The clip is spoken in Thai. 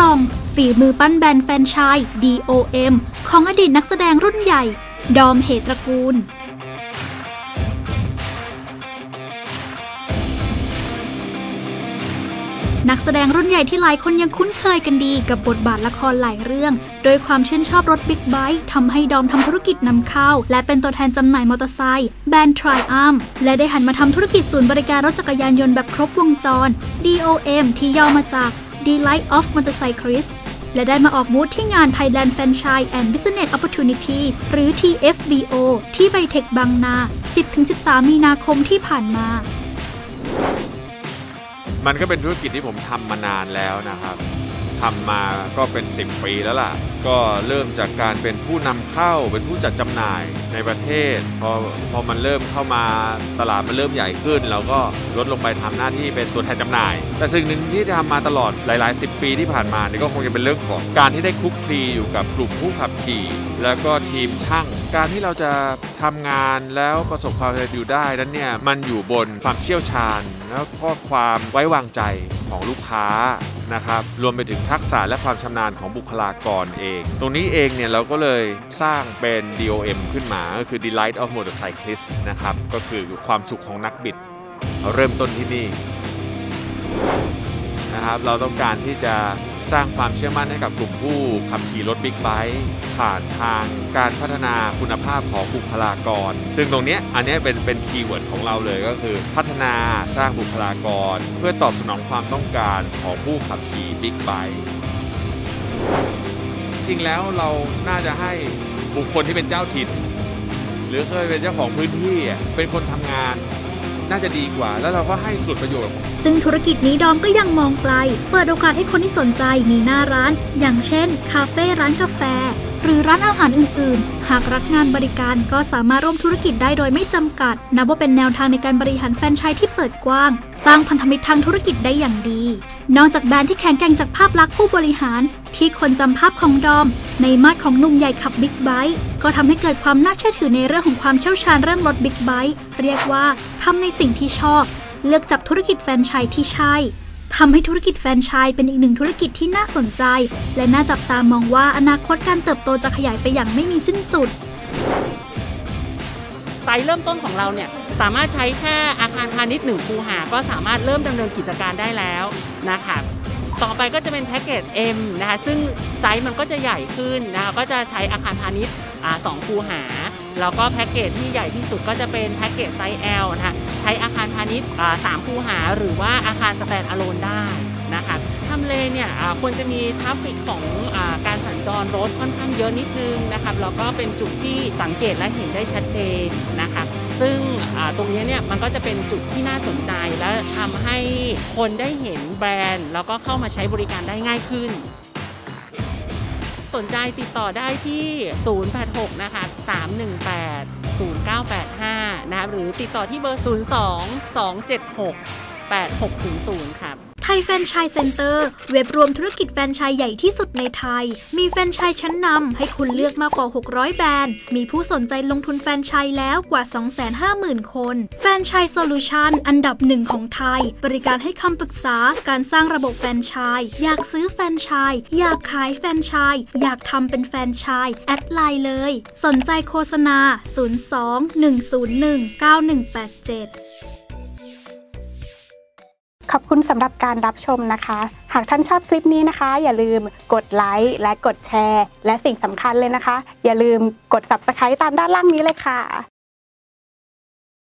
ส่อง ฝีมือปั้นแบรนด์แฟนชาย DOM ของอดีตนักแสดงรุ่นใหญ่ ดอมเหตระกูล นักแสดงรุ่นใหญ่ที่หลายคนยังคุ้นเคยกันดีกับบทบาทละครหลายเรื่อง โดยความชื่นชอบรถบิ๊กไบค์ทำให้ดอมทำธุรกิจนำเข้า และเป็นตัวแทนจำหน่ายมอเตอร์ไซค์แบรนด์ Triumph และได้หันมาทำธุรกิจศูนย์บริการรถจักรยานยนต์แบบครบวงจร DOM ที่ย่อมาจาก Delight of Motorcyclists และได้มาออกบูธที่งาน Thailand Franchise and Business Opportunities หรือ TFBO ที่ไบเทคบางนา 10-13 มีนาคมที่ผ่านมา มันก็เป็นธุรกิจที่ผมทำมานานแล้วนะครับ ทำมาก็เป็น 10 ปีแล้วล่ะ ก็เริ่มจากการเป็นผู้นำเข้าเป็นผู้จัดจำหน่ายในประเทศ พอพอมันเริ่มเข้ามาตลาดมันเริ่มใหญ่ขึ้น เราก็ลดลงไปทำหน้าที่เป็นตัวแทนจำหน่าย แต่สิ่งหนึ่งที่ทำมาตลอดหลายๆ 10 ปีที่ผ่านมานี่ก็คงจะเป็นเรื่องของการที่ได้คุกคลีอยู่กับกลุ่มผู้ขับขี่ แล้วก็ทีมช่าง การที่เราจะทำงานแล้วประสบความสำเร็จอยู่ได้นั้นเนี่ยมันอยู่บนความเชี่ยวชาญ แล้วก็ความไว้วางใจของลูกค้า นะครับรวมไปถึงทักษะและความชำนาญของบุคลากรเอง ตรงนี้เองเนี่ยเราก็เลยสร้างเป็น DOM ขึ้นมาก็คือ Delight of Motorcyclist นะครับก็คือความสุขของนักบิดเริ่มต้นที่นี่นะครับเราต้องการที่จะ สร้างความเชื่อมั่นให้กับกลุ่มผู้ขับขี่รถบิ๊กไบค์ผ่านทางการพัฒนาคุณภาพของบุคลากร ซึ่งตรงนี้อันนี้เป็นเป็น keyword ของเราเลยก็คือ พัฒนาสร้างบุคลากร เพื่อตอบสนองความต้องการของผู้ขับขี่บิ๊กไบค์จริงแล้วเราน่าจะให้บุคคลที่เป็นเจ้าถิ่นหรือเคยเป็นเจ้าของพื้นที่เป็นคนทำงาน น่าจะดีกว่า แล้วเราก็ให้ส่วนประโยชน์ ซึ่งธุรกิจนี้ดอมก็ยังมองไกล เปิดโอกาสให้คนที่สนใจมีหน้าร้าน อย่างเช่น คาเฟ่ร้านกาแฟ หรือร้านอาหารอื่นๆ หากรักงานบริการก็สามารถร่วมธุรกิจได้โดยไม่จำกัด นับว่าเป็นแนวทางในการบริหารแฟรนไชส์ที่เปิดกว้าง สร้างพันธมิตรทางธุรกิจได้อย่างดี นอกจากแบรนด์ที่แข็งแกร่งจากภาพลักษณ์ผู้บริหาร ที่คนจำภาพของดอม ในมาดของหนุ่มใหญ่ขับบิ๊กไบค์ก็ทำให้เกิดความน่าเชื่อถือในเรื่องของความเชี่ยวชาญเรื่องรถบิ๊กไบค์เรียกว่าทำในสิ่งที่ชอบ เลือกจับธุรกิจแฟรนไชส์ที่ใช่ ทำให้ธุรกิจแฟรนไชส์เป็นอีกหนึ่งธุรกิจที่น่าสนใจ และน่าจับตามองว่าอนาคตการเติบโตจะขยายไปอย่างไม่มีสิ้นสุด ไซส์เริ่มต้นของเราเนี่ยสามารถใช้แค่อาคารพาณิชย์หนึ่งคูหา ก็สามารถเริ่มดำเนินกิจการได้แล้วนะคะต่อไปก็จะเป็นแพ็กเกจ M นะคะซึ่งไซส์มันก็จะใหญ่ขึ้นนะคะก็จะใช้อาคารพาณิชย์ สองคูหา แล้วก็แพ็กเกจที่ใหญ่ที่สุดก็จะเป็นแพ็กเกจไซส์ L นะคะใช้อาคารพาณิชย์สามคูหา หรือว่าอาคาร stand alone ได้นะคะทำเลเนี่ยควรจะมี traffic ของการสัญจรรถค่อนข้างเยอะนิดนึงนะครับแล้วก็เป็นจุดที่สังเกตและเห็นได้ชัดเจนนะคะซึ่งตรงนี้เนี่ยมันก็จะเป็นจุดที่น่าสนใจและทำให้คนได้เห็นแบรนด์ แล้วก็เข้ามาใช้บริการได้ง่ายขึ้น สนใจติดต่อได้ที่ 086 นะคะ 318 0985 นะคะหรือติดต่อที่เบอร์ 02 276 8600 ครับ ทยแฟนชส์เซ็นเตอร์เว็บรวมธุรกิจแฟนชส์ใหญ่ที่สุดในไทย มีแฟรนไชส์ชั้นนำให้คุณเลือกมากกว่า 600 แบรนด์ มีผู้สนใจลงทุนแฟรนไชส์แล้วกว่า 250,000 คน franchise solution อันดับหนึ่งของไทย บริการให้คำปรึกษาการสร้างระบบแฟรนไชส์อยากซื้อแฟรนไชส์อยากขายแฟรนไชส์อยากทำเป็นแฟรนไชส์แอดไลน์เลย สนใจโฆษณา 02 101 9187 ขอบคุณสำหรับการรับชมนะคะ หากท่านชอบคลิปนี้นะคะ อย่าลืมกดไลค์และกดแชร์ และสิ่งสำคัญเลยนะคะ อย่าลืมกด Subscribe ตามด้านล่างนี้เลยค่ะ